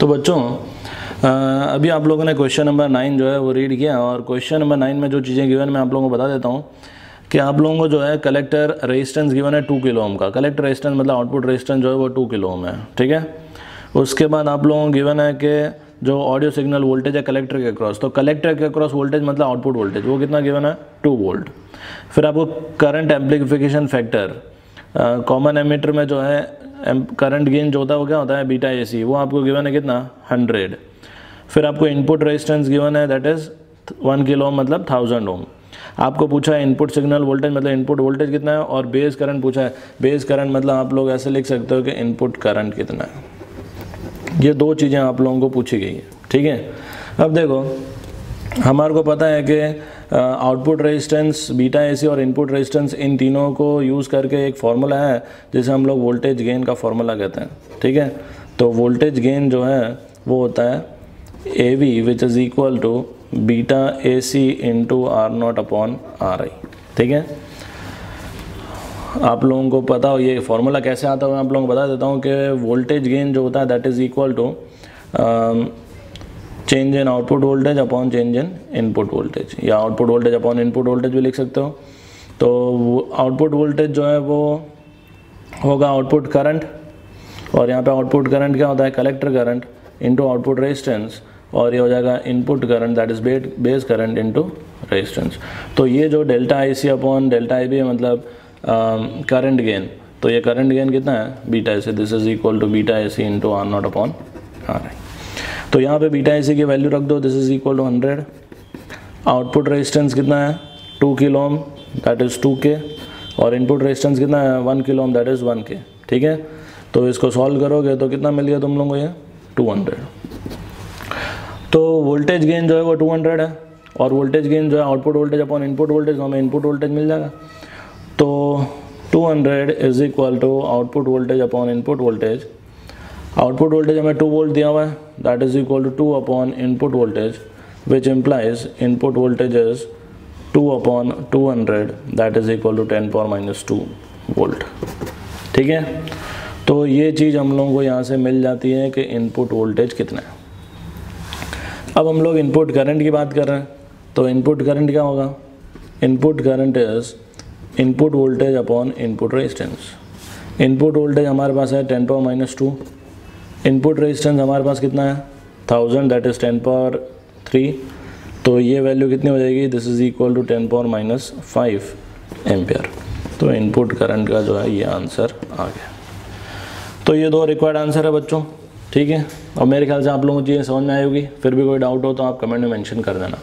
तो बच्चों अभी आप लोगों ने क्वेश्चन नंबर नाइन जो है वो रीड किया और क्वेश्चन नंबर नाइन में जो चीज़ें गिवन मैं आप लोगों को बता देता हूँ कि आप लोगों को जो है कलेक्टर रेजिस्टेंस गिवन है टू किलो ओम का। कलेक्टर रेजिस्टेंस मतलब आउटपुट रेजिस्टेंस जो है वो टू किलो ओम है, ठीक है? उसके बाद आप लोगों को गिवन है कि जो ऑडियो सिग्नल वोल्टेज है कलेक्टर के क्रॉस तो कलेक्टर के क्रॉस वोल्टेज मतलब आउटपुट वोल्टेज वो कितना गिवन है? टू वोल्ट फिर आपको current amplification factor common emitter में जो है करंट गेन जो होता है वो क्या होता है? बीटा एसी वो आपको गिवन है कितना? हंड्रेड फिर आपको इनपुट रेजिस्टेंस गिवन है दैट इज़ वन किलो मतलब थाउज़ेंड ओम आपको पूछा है इनपुट सिग्नल वोल्टेज मतलब इनपुट वोल्टेज कितना है? और बेस करंट पूछा है बेस करंट मतलब आप लोग ऐसे लिख सकते हो कि इनपुट करंट कितना है। ये दो चीज़ें आप लोगों को पूछी गई है, ठीक है? अब देखो, हमारे को पता है कि आउटपुट रेजिस्टेंस बीटा एसी और इनपुट रेजिस्टेंस इन तीनों को यूज़ करके एक फार्मूला है, जिसे हम लोग वोल्टेज गेन का फार्मूला कहते हैं, ठीक है? तो वोल्टेज गेन जो है, वो होता है A V which is equal to beta A C into R naught upon R I ठीक है? आप लोगों को पता हो, ये फार्मूला कैसे आता है? आप लोगों को बता देता हूँ कि वोल्टेज गेन जो होता है that is equal to change in output voltage upon change in input voltage या output voltage upon input voltage भी लिख सकते हो। तो आउटपुट वोल्टेज जो है वो होगा आउटपुट करंट और यहाँ पे आउटपुट करंट क्या होता है? Collector current into output resistance और ये हो जाएगा input current that is base current into resistance तो ये जो delta I C upon delta I B है मतलब करंट गेन तो ये करंट गेन कितना है? Beta A C this is equal to beta A C into R naught upon R I तो यहाँ पे बीटा ए सी की वैल्यू रख दो this is equal to hundred output resistance कितना है? Two kilo ohm that is two K और input resistance कितना है? One kilo ohm that is one K ठीक है? तो इसको सॉल्व करोगे तो कितना मिल गया तुम लोगों को ये? टू हंड्रेड तो वोल्टेज गेन जो है वो 200 है। और वोल्टेज गेन जो है output voltage upon input voltage हमें इनपुट वोल्टेज मिल जाएगा। तो 200 is equal to output voltage upon input voltage output voltage हमें 2 वोल्ट दिया हुआ है। That is equal to two upon input voltage which implies input voltage is two upon two hundred that is equal to ten power minus two volt ठीक है? तो ये चीज़ हम लोगों को यहाँ से मिल जाती है कि इनपुट वोल्टेज कितना है। अब हम लोग इनपुट करंट की बात कर रहे हैं। तो इनपुट करंट क्या होगा? Input current is input voltage upon input resistance input voltage हमारे पास है ten power minus two input resistance हमारे पास कितना है? Thousand that is ten power three तो ये वैल्यू कितनी हो जाएगी? This is equal to ten power minus five ampere तो इनपुट करंट का जो है, ये आंसर आ गया। तो ये दो रिक्वायर्ड आंसर है बच्चों, ठीक है? और मेरे ख्याल से आप लोगों को चीज़ें समझ में आई होगी। फिर भी कोई डाउट हो तो आप कमेंट में मेंशन कर देना।